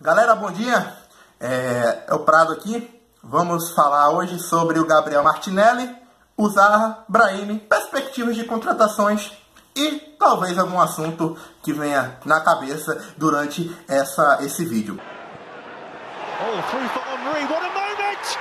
Galera, bom dia. É, é, o Prado aqui. Vamos falar hoje sobre o Gabriel Martinelli, o Zaha, Brahim, perspectivas de contratações e talvez algum assunto que venha na cabeça durante essa, esse vídeo. Oh, through for Henry. What a moment!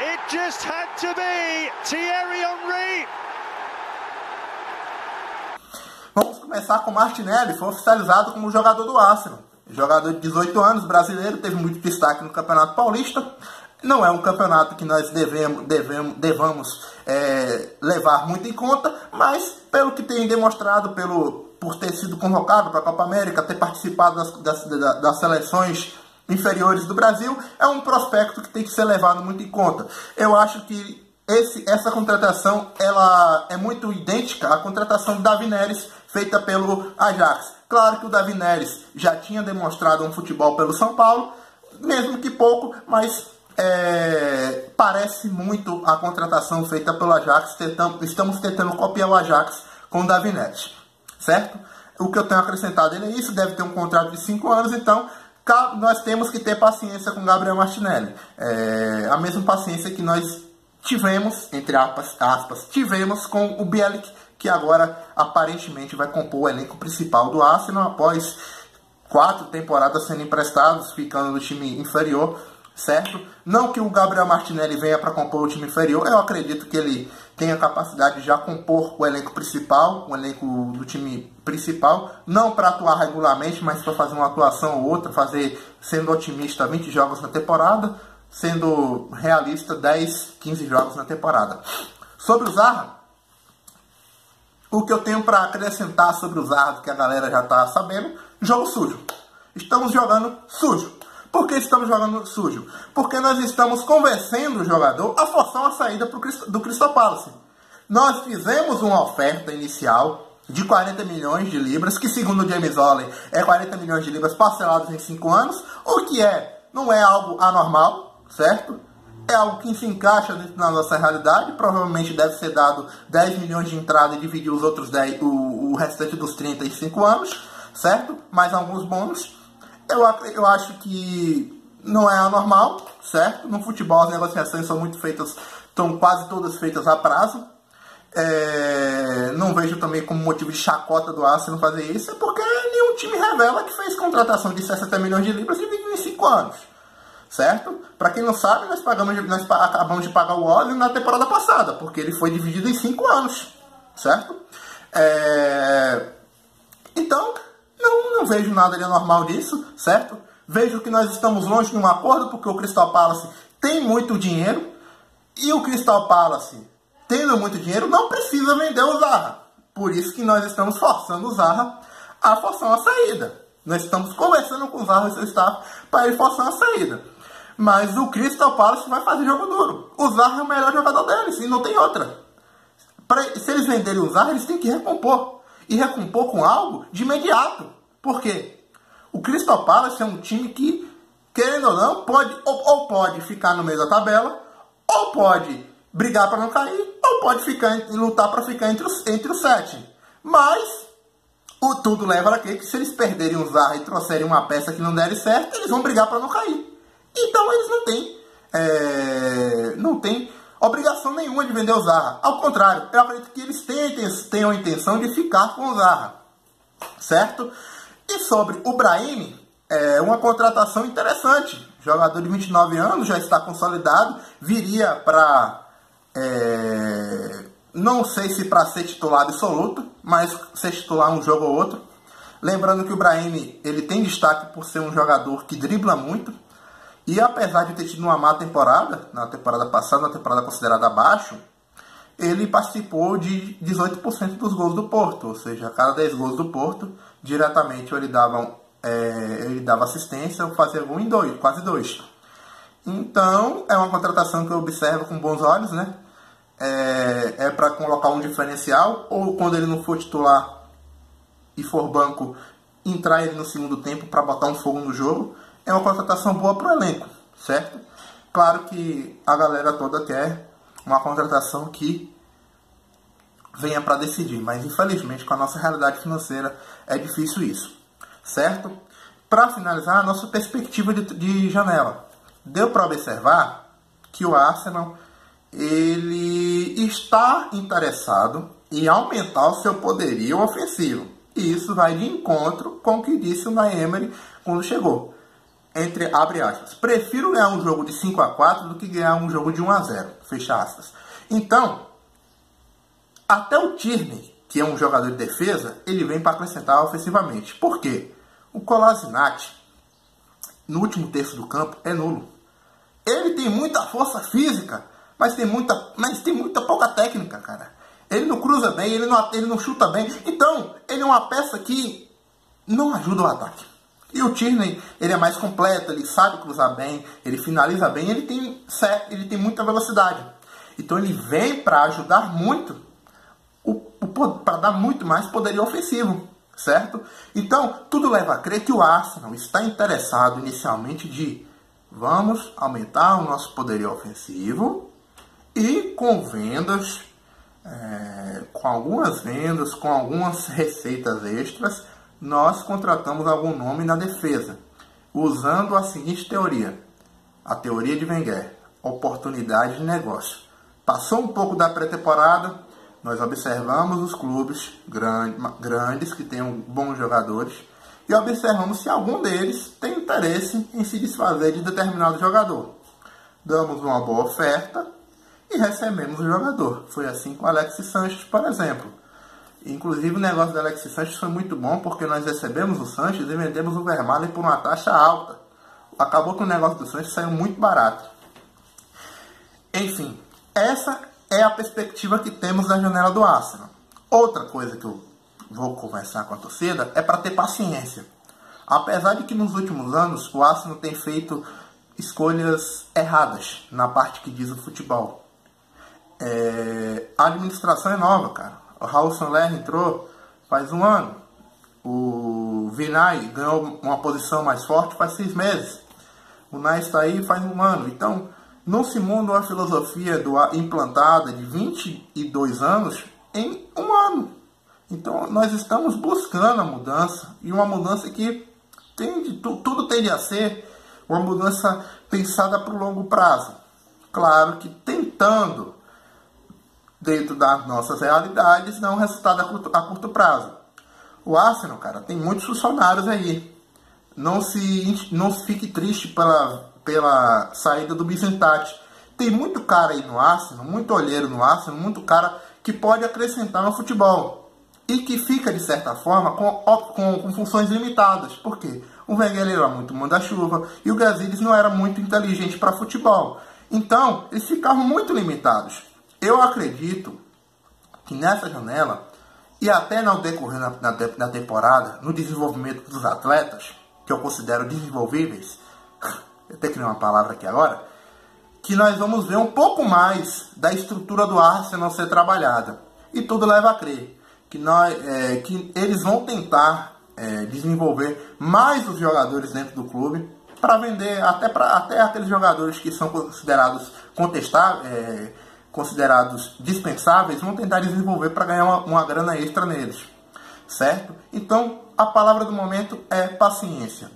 It just had to be Thierry Henry. Vamos começar com Martinelli, foi oficializado como jogador do Arsenal. Jogador de 18 anos, brasileiro, teve muito destaque no Campeonato Paulista. Não é um campeonato que nós devemos, devemos, devamos é, levar muito em conta, mas pelo que tem demonstrado, pelo, por ter sido convocado para a Copa América, ter participado das, das, das seleções inferiores do Brasil, é um prospecto que tem que ser levado muito em conta. Eu acho que esse, essa contratação ela é muito idêntica à contratação de Davi Neres, feita pelo Ajax. Claro que o Davi Neres já tinha demonstrado um futebol pelo São Paulo, mesmo que pouco, mas é, parece muito a contratação feita pelo Ajax. Estamos tentando copiar o Ajax com o Davi Neres, certo? O que eu tenho acrescentado é isso, deve ter um contrato de 5 anos, então nós temos que ter paciência com Gabriel Martinelli. É, a mesma paciência que nós tivemos, entre aspas, aspas tivemos com o Bielik, que agora aparentemente vai compor o elenco principal do Arsenal após quatro temporadas sendo emprestados, ficando no time inferior, certo? Não que o Gabriel Martinelli venha para compor o time inferior, eu acredito que ele tenha capacidade de já compor o elenco principal, o elenco do time principal, não para atuar regularmente, mas para fazer uma atuação ou outra, fazer, sendo otimista, 20 jogos na temporada, sendo realista, 10, 15 jogos na temporada. Sobre o Zaha, o que eu tenho para acrescentar sobre o Zardo, que a galera já está sabendo, jogo sujo. Estamos jogando sujo. Por que estamos jogando sujo? Porque nós estamos convencendo o jogador a forçar uma saída do Crystal Palace. Nós fizemos uma oferta inicial de 40 milhões de libras, que segundo James Ollie é 40 milhões de libras parcelados em 5 anos, o que é, não é algo anormal, certo? É algo que se encaixa da nossa realidade. Provavelmente deve ser dado 10 milhões de entrada e dividir os outros 10, o, o restante dos 35 anos, certo? Mais alguns bônus. Eu, eu acho que não é anormal, certo? No futebol as negociações são muito feitas, estão quase todas feitas a prazo. É, não vejo também como motivo de chacota do Arsenal fazer isso, é porque nenhum time revela que fez contratação de 60 milhões de libras dividido em 5 anos certo? Para quem não sabe, nós, pagamos, nós acabamos de pagar o óleo na temporada passada, porque ele foi dividido em cinco anos, certo? É... Então, não, não vejo nada de anormal disso, certo? Vejo que nós estamos longe de um acordo, porque o Crystal Palace tem muito dinheiro, e o Crystal Palace, tendo muito dinheiro, não precisa vender o Zaha. Por isso que nós estamos forçando o Zaha a forçar uma saída. Nós estamos conversando com o Zaha e seu staff para ele forçar uma saída. Mas o Crystal Palace vai fazer jogo duro. O Zaha é o melhor jogador deles e não tem outra. Pra, se eles venderem o Zaha, eles têm que recompor. E recompor com algo de imediato. Por quê? O Crystal Palace é um time que, querendo ou não, pode ou, ou pode ficar no meio da tabela, ou pode brigar para não cair, ou pode ficar lutar para ficar entre os, entre os sete. Mas o tudo leva a que se eles perderem o Zaha e trouxerem uma peça que não der certo, eles vão brigar para não cair. Têm, é, não têm obrigação nenhuma de vender o Zarra. Ao contrário, eu acredito que eles tenham a intenção de ficar com o Zarra. Certo? E sobre o Brahim, é uma contratação interessante. Jogador de 29 anos, já está consolidado, viria para. É, não sei se para ser titular absoluto, mas ser titular um jogo ou outro. Lembrando que o Brahim ele tem destaque por ser um jogador que dribla muito, e apesar de ter tido uma má temporada, na temporada passada, na temporada considerada abaixo, ele participou de 18% dos gols do Porto, ou seja, a cada 10 gols do Porto, diretamente ele dava, é, ele dava assistência ou fazia gol em dois, quase dois. Então, é uma contratação que eu observo com bons olhos, né? É, é para colocar um diferencial, ou quando ele não for titular e for banco, entrar ele no segundo tempo para botar um fogo no jogo é uma contratação boa para o elenco, certo? Claro que a galera toda quer uma contratação que venha para decidir, mas infelizmente com a nossa realidade financeira é difícil isso. certo? Para finalizar, a nossa perspectiva de, de janela. Deu para observar que o Arsenal ele está interessado em aumentar o seu poderio ofensivo. E isso vai de encontro com o que disse o Naemery quando chegou. Entre abre aspas. Prefiro ganhar um jogo de 5 a 4 do que ganhar um jogo de 1 a 0. Fecha aspas. Então, até o Tierney, que é um jogador de defesa, ele vem para acrescentar ofensivamente. Por quê? O Kolasinac, no último terço do campo, é nulo. Ele tem muita força física, mas tem muita, mas tem muita pouca técnica, cara. Ele não cruza bem, ele não, ele não chuta bem. Então, ele é uma peça que não ajuda o ataque. E o Tierney, ele é mais completo, ele sabe cruzar bem, ele finaliza bem, ele tem, ele tem muita velocidade. Então ele vem para ajudar muito, para dar muito mais poderio ofensivo, certo? Então, tudo leva a crer que o Arsenal está interessado inicialmente de vamos aumentar o nosso poderio ofensivo e com vendas é, com algumas vendas, com algumas receitas extras, nós contratamos algum nome na defesa, usando a seguinte teoria: a teoria de Wenger, oportunidade de negócio. Passou um pouco da pré-temporada, nós observamos os clubes grandes que têm bons jogadores e observamos se algum deles tem interesse em se desfazer de determinado jogador. Damos uma boa oferta e recebemos o jogador. Foi assim com o Alex Sanches, por exemplo. Inclusive o negócio do Alex Sanches foi muito bom porque nós recebemos o Sanches e vendemos o Vermaelen por uma taxa alta. Acabou que o negócio do Sanches saiu muito barato. Enfim, essa é a perspectiva que temos da janela do Arsenal. Outra coisa que eu vou conversar com a torcida é para ter paciência. Apesar de que nos últimos anos o Arsenal tem feito escolhas erradas na parte que diz o futebol. É, a administração é nova, cara. O Raul Sanler entrou faz um ano. O Vinay ganhou uma posição mais forte faz seis meses. O Nai está aí faz um ano. Então, não se muda uma filosofia do, implantada de 22 anos em um ano. Então, nós estamos buscando a mudança. E uma mudança que tende, tudo tende a ser uma mudança pensada para o longo prazo. Claro que tentando dentro das nossas realidades, não um resultado a curto, a curto prazo. O Arsenal, cara, tem muitos funcionários aí. Não se, não fique triste pela, pela saída do Bizentati. Tem muito cara aí no Arsenal, muito olheiro no Arsenal, muito cara que pode acrescentar no futebol. E que fica, de certa forma, com, com, com funções limitadas. Por quê? O Wenger era muito manda-chuva e o Gazidis não era muito inteligente para futebol. Então, eles ficavam muito limitados. Eu acredito que nessa janela, e até no decorrer na temporada, no desenvolvimento dos atletas, que eu considero desenvolvíveis, eu tenho que ler uma palavra aqui agora, que nós vamos ver um pouco mais da estrutura do Arsenal ser trabalhada. E tudo leva a crer que, nós, é, que eles vão tentar é, desenvolver mais os jogadores dentro do clube para vender até, pra, até aqueles jogadores que são considerados contestáveis, é, considerados dispensáveis vão tentar desenvolver para ganhar uma, uma grana extra neles, certo? Então, a palavra do momento é paciência,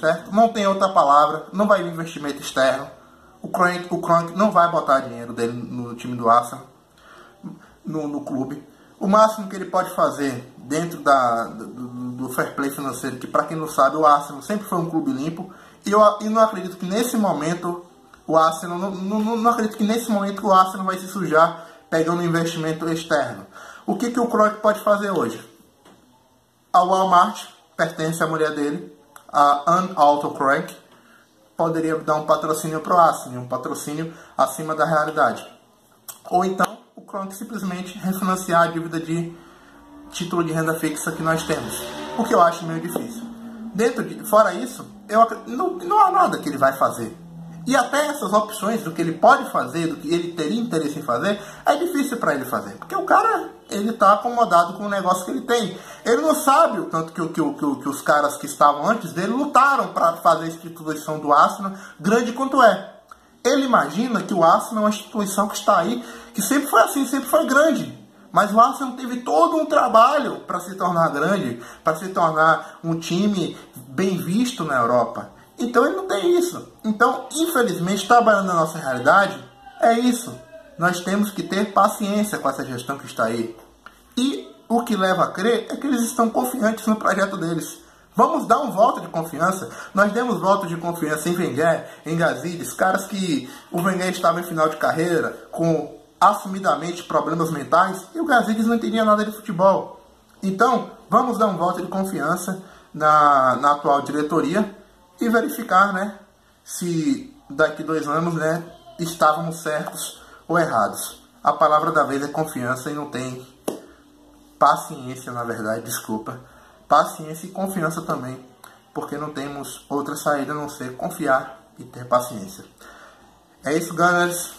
certo? Não tem outra palavra, não vai vir investimento externo, o Cronk, o Cronk não vai botar dinheiro dele no time do Arsenal, no, no clube. O máximo que ele pode fazer dentro da, do, do fair play financeiro, que para quem não sabe, o Arsenal sempre foi um clube limpo, e eu e não acredito que nesse momento o Arsenal, não, não, não, acredito que nesse momento o Arsenal vai se sujar pegando investimento externo. O que, que o Kroos pode fazer hoje? A Walmart pertence à mulher dele, a Ann Crank, poderia dar um patrocínio para o Arsenal, um patrocínio acima da realidade. Ou então o Kroenke simplesmente refinanciar a dívida de título de renda fixa que nós temos, o que eu acho meio difícil. Dentro de, fora isso, eu não, não há nada que ele vai fazer e até essas opções do que ele pode fazer, do que ele teria interesse em fazer, é difícil para ele fazer. Porque o cara, ele está acomodado com o negócio que ele tem. Ele não sabe o tanto que, que, que, que os caras que estavam antes dele lutaram para fazer a instituição do Arsenal grande quanto é. Ele imagina que o Arsenal é uma instituição que está aí, que sempre foi assim, sempre foi grande. Mas o Arsenal teve todo um trabalho para se tornar grande, para se tornar um time bem visto na Europa. Então ele não tem isso. Então, infelizmente, trabalhando na nossa realidade, é isso. Nós temos que ter paciência com essa gestão que está aí. E o que leva a crer é que eles estão confiantes no projeto deles. Vamos dar um voto de confiança. Nós demos voto de confiança em Wenger, em Gazidis, caras que o Wenger estava em final de carreira, com assumidamente problemas mentais, e o Gazidis não entendia nada de futebol. Então, vamos dar um voto de confiança na, na atual diretoria e verificar né, se daqui dois anos né, estávamos certos ou errados. A palavra da vez é confiança e não tem paciência, na verdade, desculpa. Paciência e confiança também, porque não temos outra saída a não ser confiar e ter paciência. É isso, Gunners.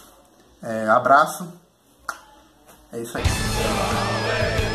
É, abraço. É isso aí.